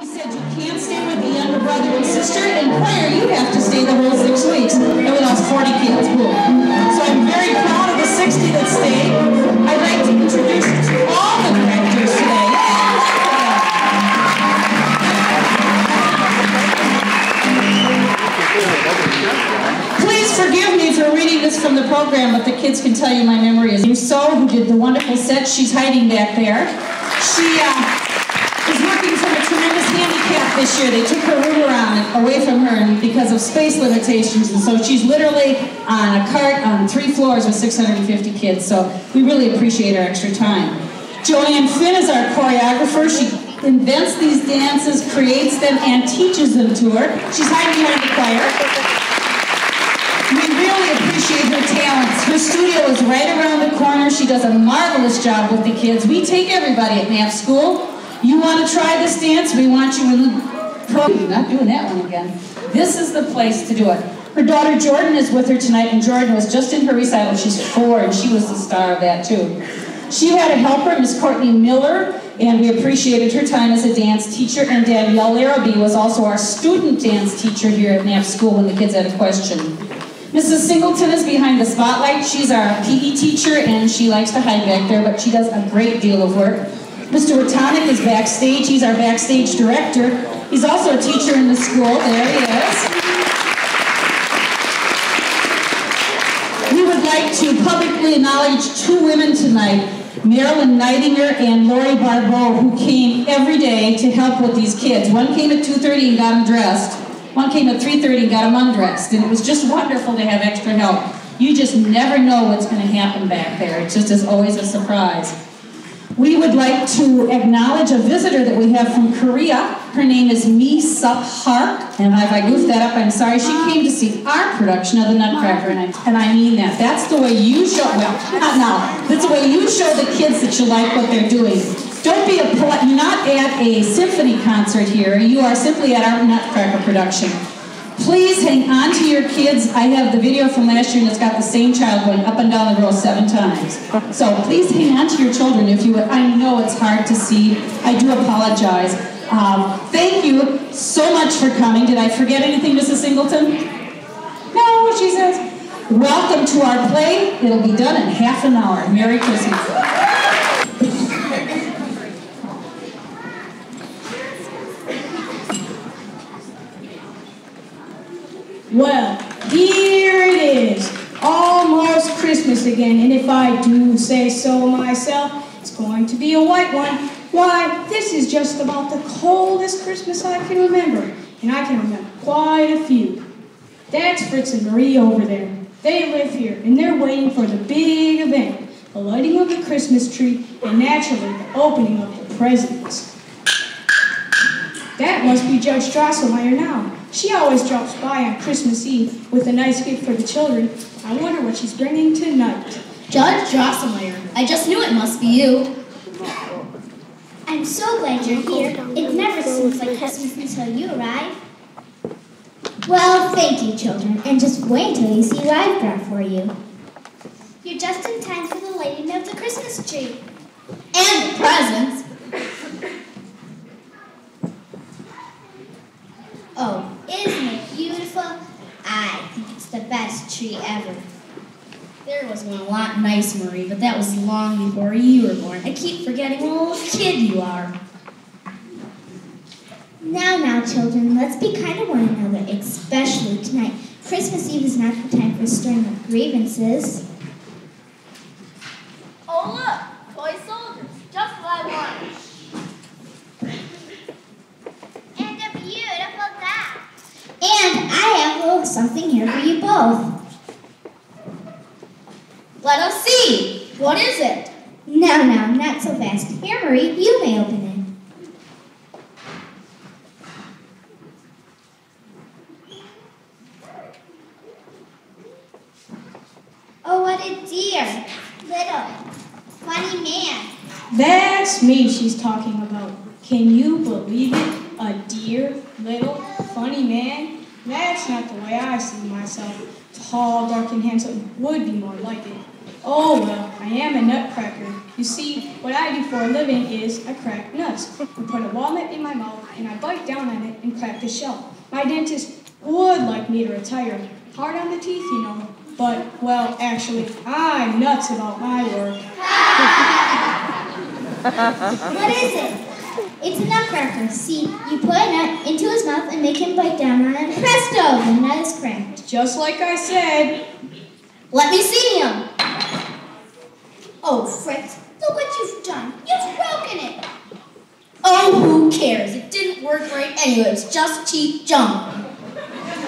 He said you can't stay with the younger brother and sister. In choir, you have to stay the whole six weeks. And we lost 40 kids. So I'm very proud of the 60 that stayed. I'd like to introduce to all the directors today. Please forgive me for reading this from the program, but the kids can tell you my memory is. So, who did the wonderful set, she's hiding back there. She uh, is working from a tremendous handicap this year. They took her room around away from her because of space limitations, and so she's literally on a cart on three floors with 650 kids. So we really appreciate her extra time. Joanne Finn is our choreographer. She invents these dances, creates them, and teaches them to her. She's hiding behind the choir. We really appreciate her talents. Her studio is right around the corner. She does a marvelous job with the kids. We take everybody at Knapp School. You want to try this dance? We want you in the pro. Not doing that one again. This is the place to do it. Her daughter Jordan is with her tonight, and Jordan was just in her recital. She's four, and she was the star of that too. She had a helper, Miss Courtney Miller, and we appreciated her time as a dance teacher. And Danielle Larrabee was also our student dance teacher here at Knapp School when the kids had a question. Mrs. Singleton is behind the spotlight. She's our PE teacher, and she likes to hide back there, but she does a great deal of work. Mr. Watonic is backstage. He's our backstage director. He's also a teacher in the school. There he is. We would like to publicly acknowledge two women tonight, Marilyn Nightinger and Lori Barbeau, who came every day to help with these kids. One came at 2.30 and got them dressed. One came at 3.30 and got them undressed. And it was just wonderful to have extra help. You just never know what's going to happen back there. It just is always a surprise. We would like to acknowledge a visitor that we have from Korea. Her name is Mi Sup Hark, and if I goofed that up, I'm sorry. She came to see our production of the Nutcracker, and I, and I mean that. That's the way you show, well, not now, that's the way you show the kids that you like what they're doing. Don't be a, you're not at a symphony concert here. You are simply at our Nutcracker production. Please hang on to your kids. I have the video from last year and it's got the same child going up and down the row seven times. So please hang on to your children if you would. I know it's hard to see. I do apologize. Um, thank you so much for coming. Did I forget anything, Mrs. Singleton? No, she says. Welcome to our play. It'll be done in half an hour. Merry Christmas. Well, here it is, almost Christmas again, and if I do say so myself, it's going to be a white one. Why, this is just about the coldest Christmas I can remember, and I can remember quite a few. That's Fritz and Marie over there. They live here, and they're waiting for the big event, the lighting of the Christmas tree, and naturally, the opening of the presents. Must be Judge Drosselmeyer now. She always drops by on Christmas Eve with a nice gift for the children. I wonder what she's bringing tonight. Judge Drosselmeyer, I just knew it must be you. I'm so glad you're here. It never seems like Christmas until you arrive. Well, thank you, children, and just wait till you see what I've brought for you. You're just in time for the lighting of the Christmas tree. And presents. Oh, isn't it beautiful? I think it's the best tree ever. There was one a lot nice, Marie, but that was long before you were born. I keep forgetting what little kid you are. Now, now, children, let's be kind to one another, especially tonight. Christmas Eve is not the time for stirring up grievances. Oh look, toy soldiers, just what I wanted. I have a little something here for you both. Let us see. What is it? Now, now, not so fast. Here, Marie, you may open it. Oh, what a dear, little, funny man. That's me she's talking about. Can you believe it? A dear, little, funny man? That's not the way I see myself. Tall, dark, and handsome would be more like it. Oh, well, I am a nutcracker, You see, what I do for a living is I crack nuts. I put a walnut in my mouth and I bite down on it and crack the shell. My dentist would like me to retire. Hard on the teeth, you know. But, well, actually, I'm nuts about my work. What is it? It's a nutcracker. See, you put a nut into his mouth and make him bite down on it. Presto! The nut is cracked. Just like I said, Let me see him. Oh, Fritz, look what you've done. You've broken it. Oh, who cares? It didn't work right anyway. It's just cheap junk.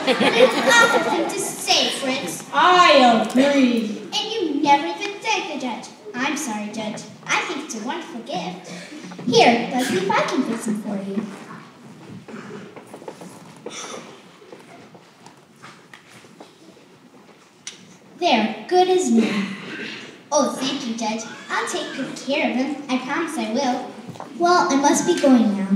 It's awful thing to say, Fritz. I agree. And you never even thank the judge. I'm sorry, Judge. I think it's a wonderful gift. Here, let's see if I can fix it for you. There, good as new. Oh, thank you, Judge. I'll take good care of him. I promise I will. Well, I must be going now.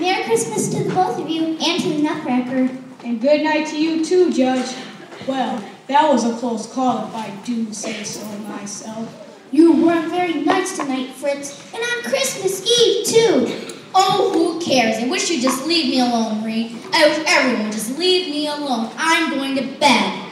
Merry Christmas to the both of you and to the Nutcracker. And good night to you too, Judge. Well, that was a close call if I do say so myself. You weren't very nice tonight, Fritz, and on Christmas Eve, too. Oh, who cares? I wish you'd just leave me alone, Reed. I wish everyone would just leave me alone. I'm going to bed.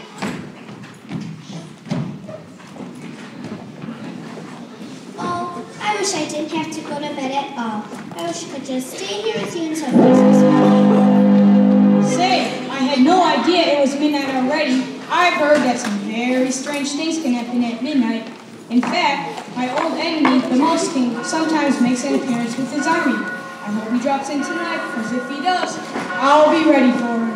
Oh, I wish I didn't have to go to bed at all. I wish I could just stay here with you until Christmas morning. Say, I had no idea it was midnight already. I've heard that some very strange things can happen at midnight. In fact, my old enemy, the Mouse King, sometimes makes an appearance with his army. I hope he drops in tonight, because if he does, I'll be ready for him.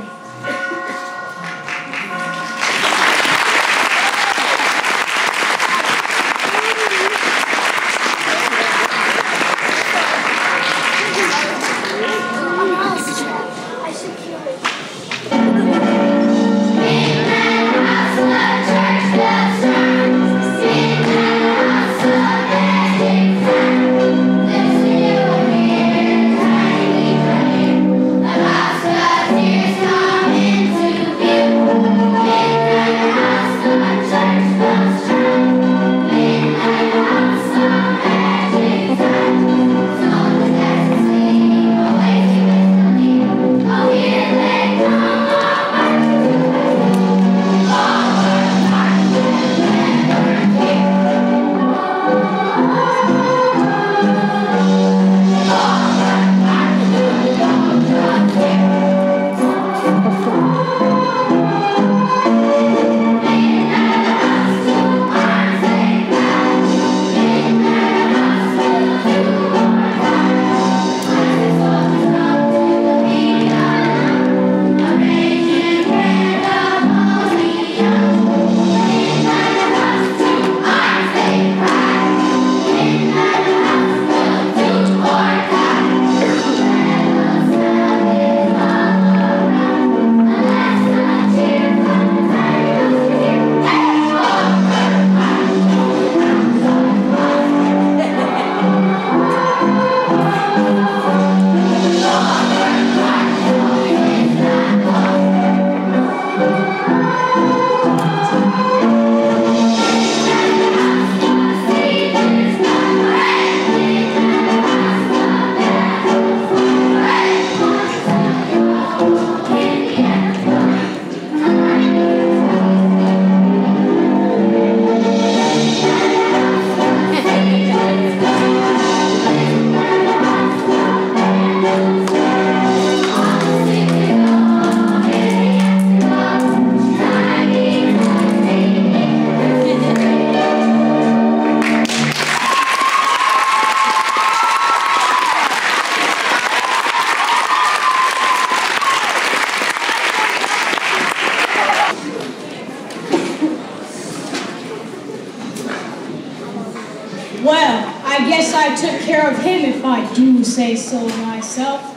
Well, I guess I took care of him if I do say so myself.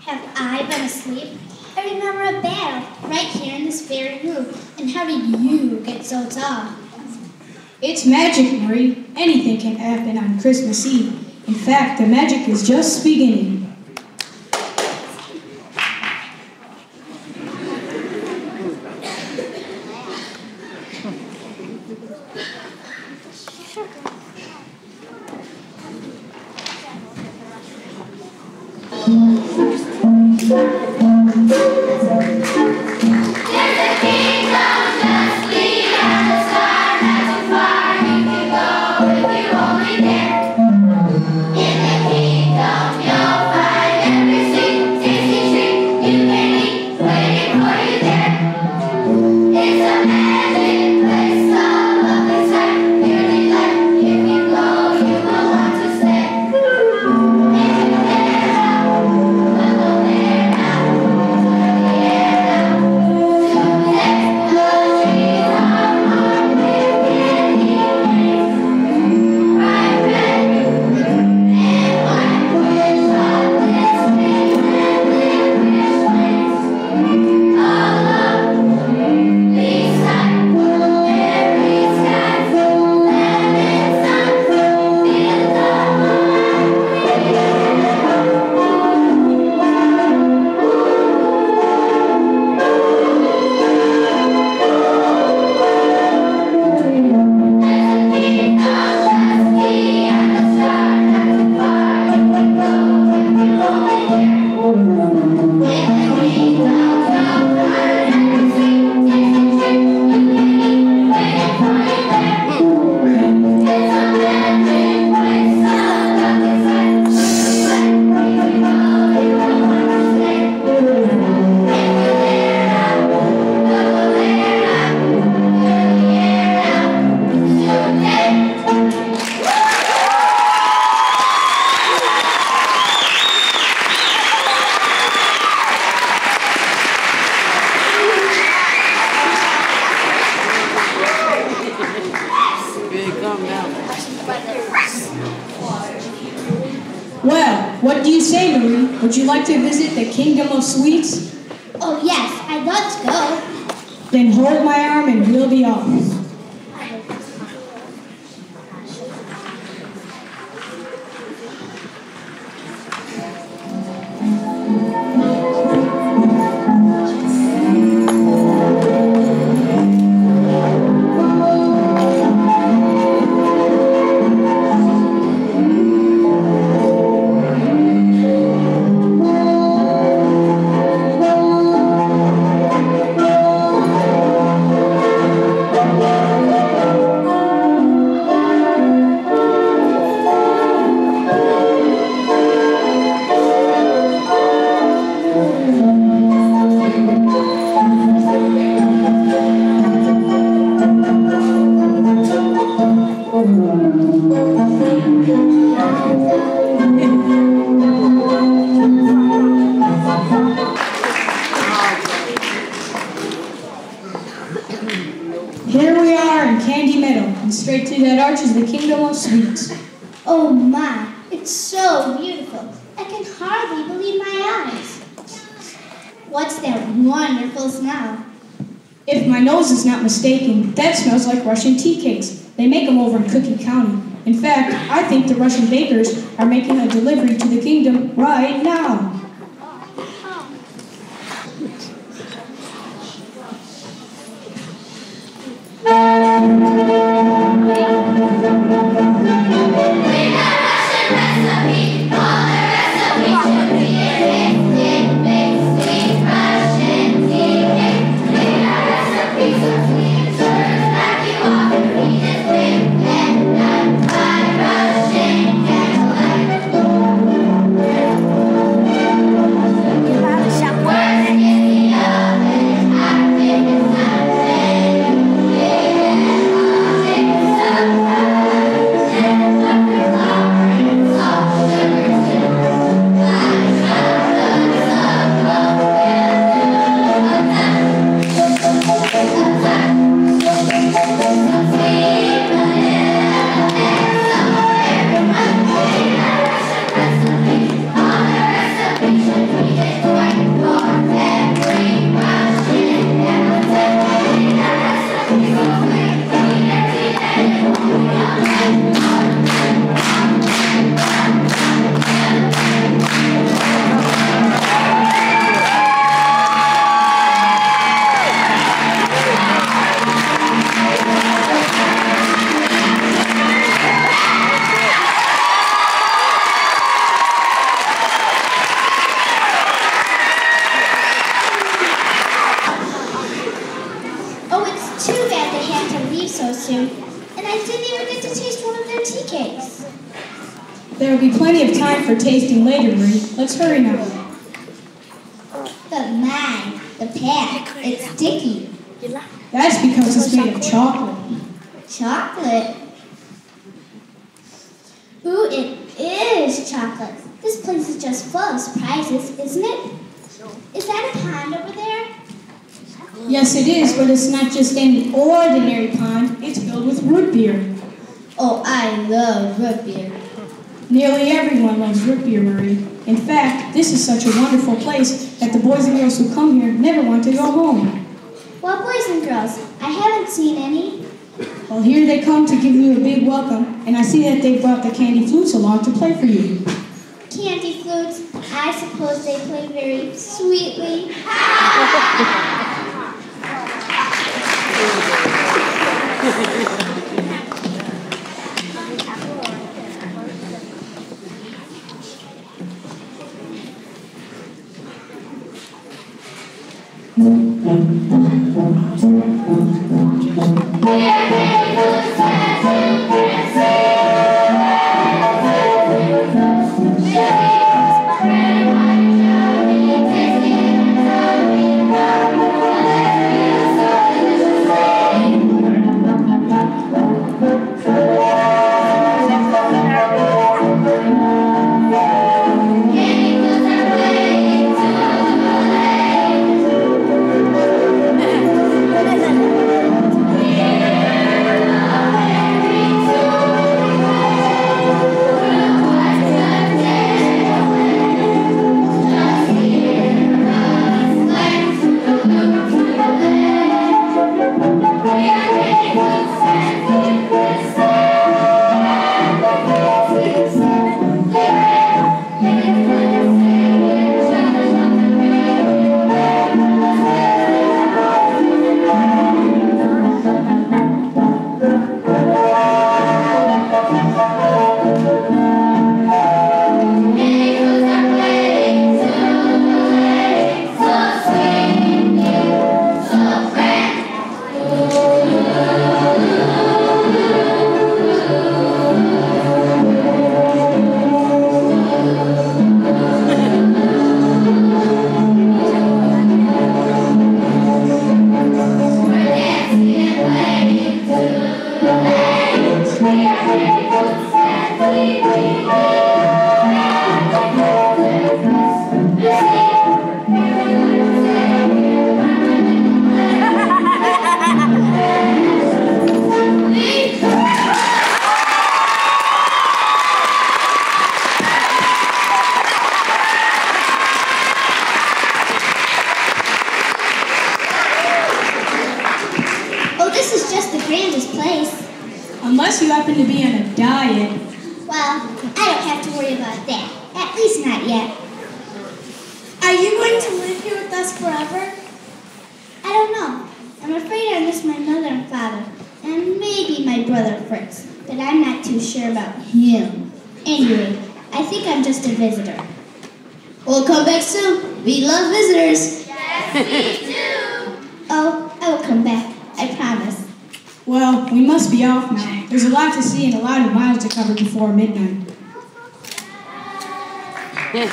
Have I been asleep? I remember a bear right here in this very room. And how did you get so tall? It's magic, Marie. Anything can happen on Christmas Eve. In fact, the magic is just beginning. Russian tea cakes. They make them over in Cookie County. In fact, I think the Russian bakers are making a delivery to the Well, home. What boys and girls? I haven't seen any. Well, here they come to give you a big welcome, and I see that they brought the candy flutes along to play for you. Candy flutes, I suppose they play very sweetly.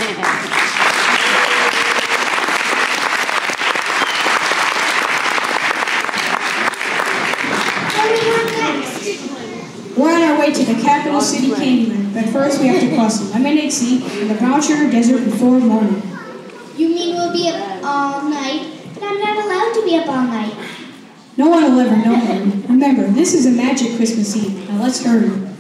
We're on our way to the capital city, Candyland, but first we have to cross the Lemonade Sea, the brown sugar desert before morning. You mean we'll be up all night? But I'm not allowed to be up all night. No one will ever know. Remember, this is a magic Christmas Eve. Now let's hurry.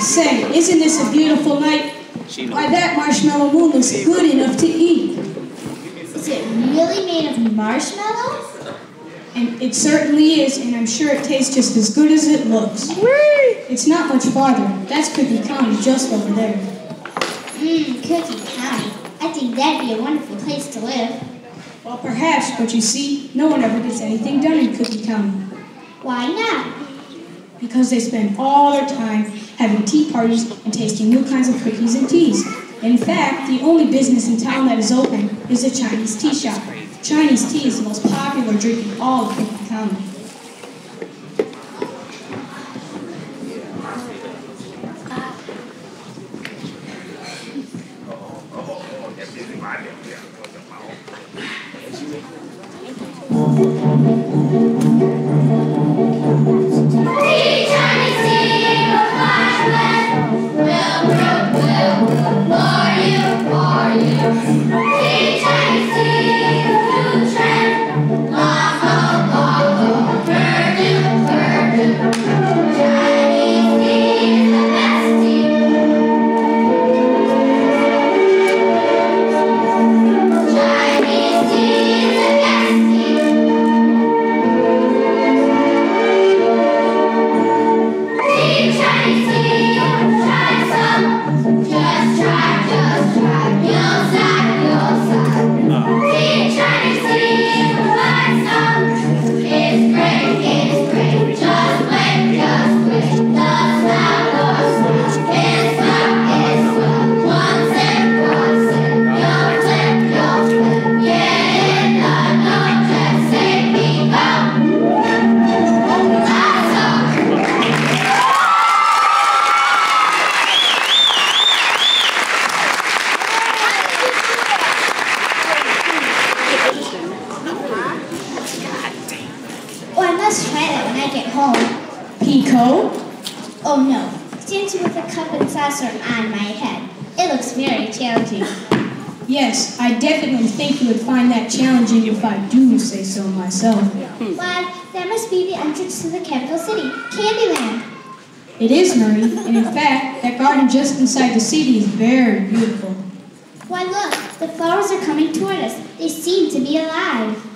Say, isn't this a beautiful night? Why, that marshmallow moon looks good enough to eat. Is it really made of marshmallows? And it certainly is, and I'm sure it tastes just as good as it looks. It's not much farther. That's Cookie County just over there. Mmm, Cookie County. I think that'd be a wonderful place to live. Well, perhaps, but you see, no one ever gets anything done in Cookie County Why not? Because they spend all their time having tea parties and tasting new kinds of cookies and teas. In fact, the only business in town that is open is a Chinese tea shop. Chinese tea is the most popular drink in all of Cookie County. Oh no, dancing with a cup and saucer on my head. It looks very challenging. Yes, I definitely think you would find that challenging if I do say so myself. Hmm. Why, that must be the entrance to the capital city, Candyland. It is, Marie, and in fact, that garden just inside the city is very beautiful. Why look, the flowers are coming toward us. They seem to be alive.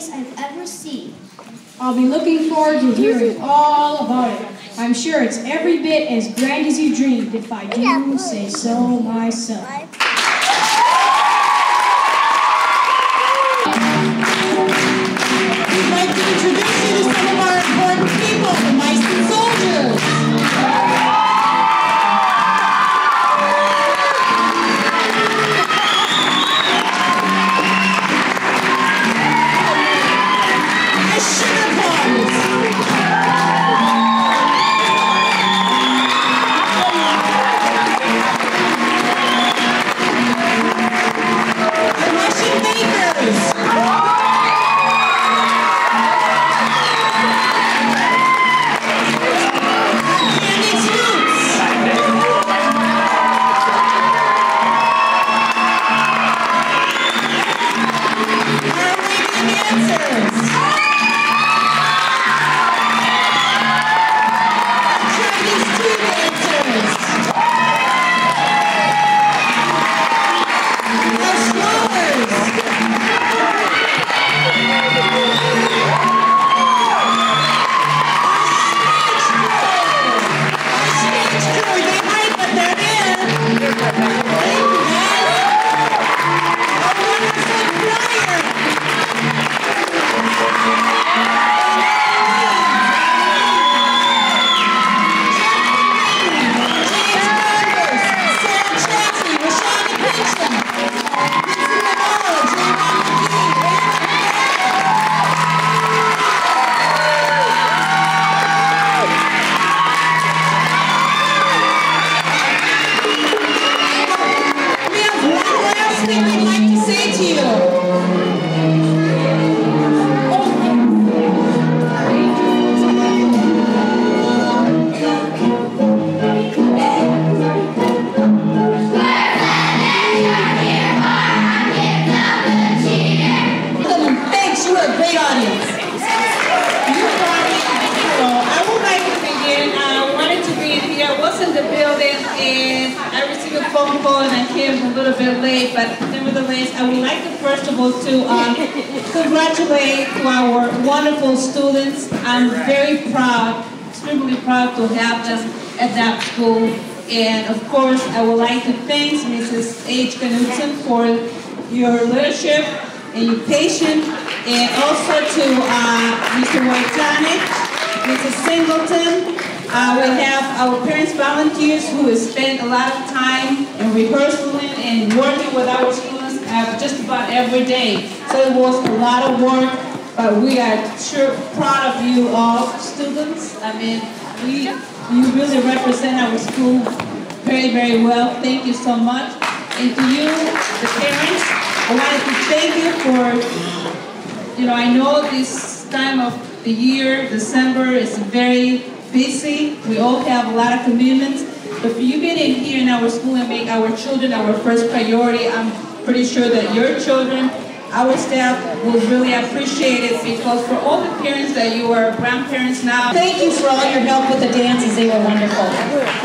place I've ever seen. I'll be looking forward to hearing all about it. I'm sure it's every bit as grand as you dreamed, if I do say so myself. shit. course, I would like to thank Mrs. H. Knudsen for your leadership and your patience, and also to uh, Mr. Wojtanek, Mrs. Singleton. Uh, we have our parents volunteers who spend a lot of time in rehearsing and working with our students uh, just about every day. So it was a lot of work, but we are sure proud of you all students. I mean, we you really represent our school very, very well. Thank you so much. And to you, the parents, I wanted to thank you for, you know, I know this time of the year, December, is very busy. We all have a lot of commitments. But for you getting here in our school and make our children our first priority, I'm pretty sure that your children, our staff will really appreciate it because for all the parents that you are grandparents now, Thank you for all your help with the dances. They were wonderful.